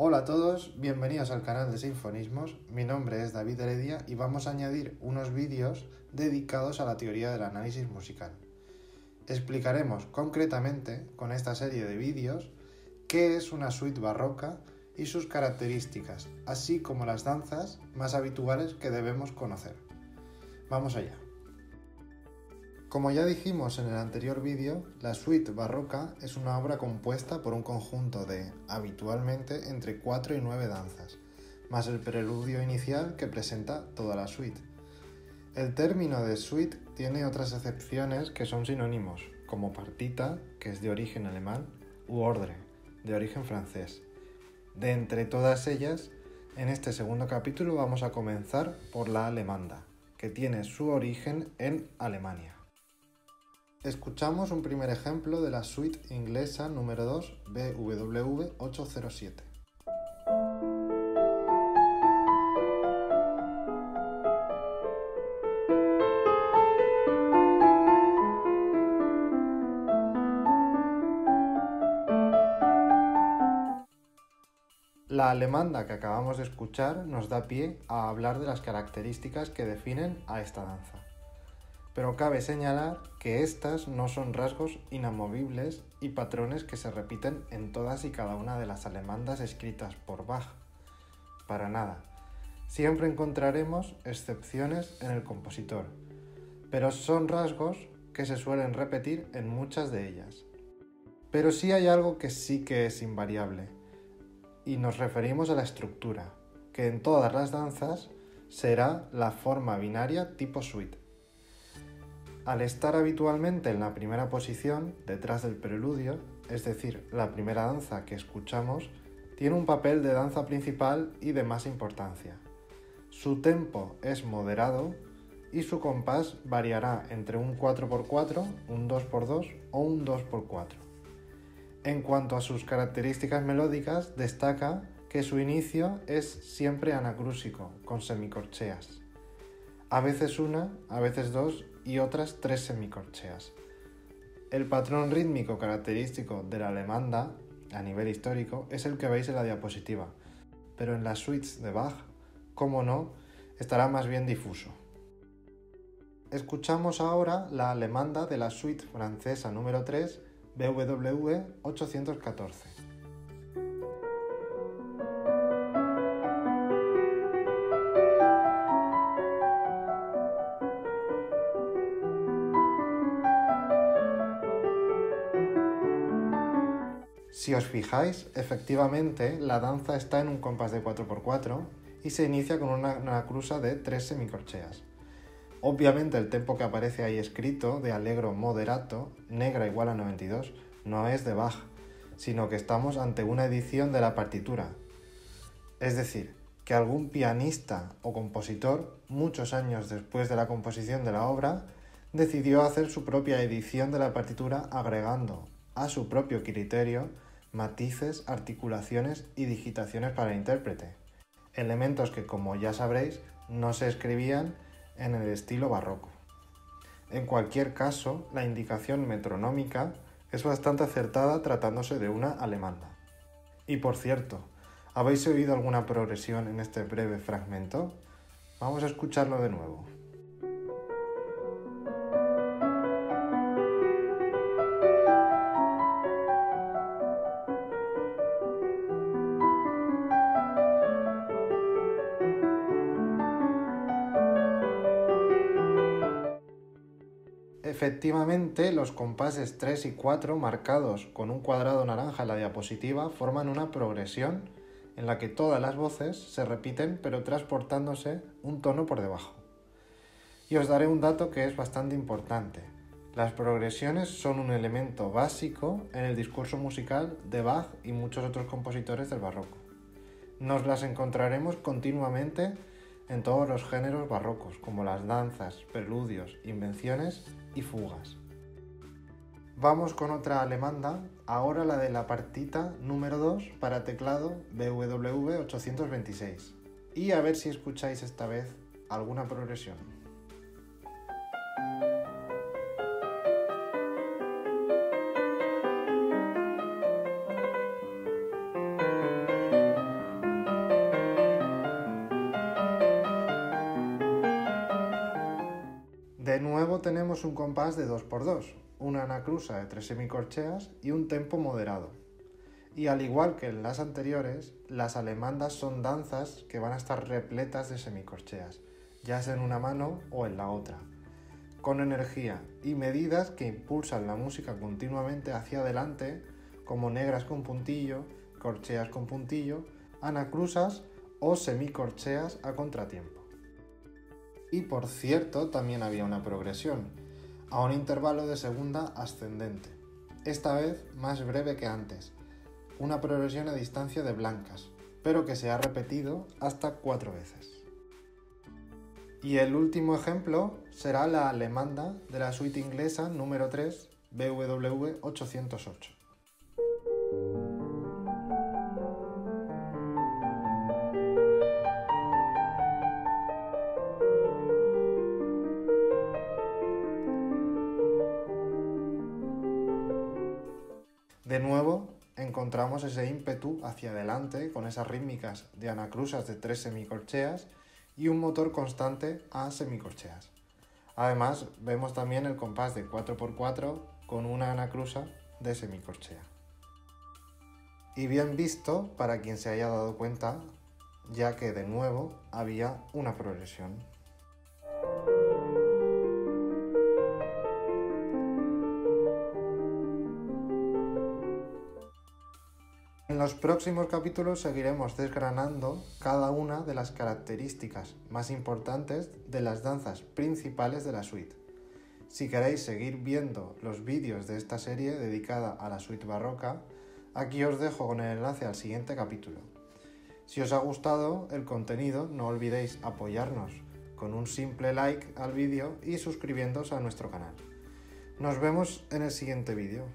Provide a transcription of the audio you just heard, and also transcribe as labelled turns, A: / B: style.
A: Hola a todos, bienvenidos al canal de Sinfonismos. Mi nombre es David Heredia y vamos a añadir unos vídeos dedicados a la teoría del análisis musical. Explicaremos concretamente con esta serie de vídeos qué es una suite barroca y sus características, así como las danzas más habituales que debemos conocer. Vamos allá. Como ya dijimos en el anterior vídeo, la suite barroca es una obra compuesta por un conjunto de, habitualmente, entre 4 y 9 danzas, más el preludio inicial que presenta toda la suite. El término de suite tiene otras excepciones que son sinónimos, como partita, que es de origen alemán, u ordre, de origen francés. De entre todas ellas, en este segundo capítulo vamos a comenzar por la alemanda, que tiene su origen en Alemania. Escuchamos un primer ejemplo de la suite inglesa número 2 BWV 807. La alemanda que acabamos de escuchar nos da pie a hablar de las características que definen a esta danza pero cabe señalar que estas no son rasgos inamovibles y patrones que se repiten en todas y cada una de las alemandas escritas por Bach. Para nada. Siempre encontraremos excepciones en el compositor, pero son rasgos que se suelen repetir en muchas de ellas. Pero sí hay algo que sí que es invariable, y nos referimos a la estructura, que en todas las danzas será la forma binaria tipo suite. Al estar habitualmente en la primera posición, detrás del preludio, es decir, la primera danza que escuchamos, tiene un papel de danza principal y de más importancia. Su tempo es moderado y su compás variará entre un 4x4, un 2x2 o un 2x4. En cuanto a sus características melódicas, destaca que su inicio es siempre anacrúsico, con semicorcheas. A veces una, a veces dos y otras tres semicorcheas. El patrón rítmico característico de la alemanda a nivel histórico es el que veis en la diapositiva, pero en las suites de Bach, como no, estará más bien difuso. Escuchamos ahora la alemanda de la suite francesa número 3 BWV 814. Si os fijáis, efectivamente la danza está en un compás de 4x4 y se inicia con una, cruza de 3 semicorcheas. Obviamente el tempo que aparece ahí escrito de allegro moderato, negra igual a 92, no es de Bach, sino que estamos ante una edición de la partitura. Es decir, que algún pianista o compositor, muchos años después de la composición de la obra, decidió hacer su propia edición de la partitura agregando a su propio criterio matices, articulaciones y digitaciones para el intérprete, elementos que como ya sabréis no se escribían en el estilo barroco. En cualquier caso, la indicación metronómica es bastante acertada tratándose de una alemanda. Y por cierto, ¿habéis oído alguna progresión en este breve fragmento? Vamos a escucharlo de nuevo. Efectivamente, los compases 3 y 4 marcados con un cuadrado naranja en la diapositiva forman una progresión en la que todas las voces se repiten pero transportándose un tono por debajo. Y os daré un dato que es bastante importante. Las progresiones son un elemento básico en el discurso musical de Bach y muchos otros compositores del barroco. Nos las encontraremos continuamente en todos los géneros barrocos, como las danzas, preludios, invenciones fugas. Vamos con otra alemanda, ahora la de la partita número 2 para teclado BWV 826. Y a ver si escucháis esta vez alguna progresión. Tenemos un compás de 2x2, una anacrusa de 3 semicorcheas y un tempo moderado. Y al igual que en las anteriores, las alemandas son danzas que van a estar repletas de semicorcheas, ya sea en una mano o en la otra, con energía y medidas que impulsan la música continuamente hacia adelante, como negras con puntillo, corcheas con puntillo, anacrusas o semicorcheas a contratiempo. Y por cierto, también había una progresión, a un intervalo de segunda ascendente, esta vez más breve que antes, una progresión a distancia de blancas, pero que se ha repetido hasta cuatro veces. Y el último ejemplo será la alemanda de la suite inglesa número 3 BWV 808. De nuevo, encontramos ese ímpetu hacia adelante con esas rítmicas de anacrusas de tres semicorcheas y un motor constante a semicorcheas. Además, vemos también el compás de 4x4 con una anacrusa de semicorchea. Y bien visto para quien se haya dado cuenta, ya que de nuevo había una progresión. En los próximos capítulos seguiremos desgranando cada una de las características más importantes de las danzas principales de la suite. Si queréis seguir viendo los vídeos de esta serie dedicada a la suite barroca, aquí os dejo con el enlace al siguiente capítulo. Si os ha gustado el contenido, no olvidéis apoyarnos con un simple like al vídeo y suscribiéndoos a nuestro canal. Nos vemos en el siguiente vídeo.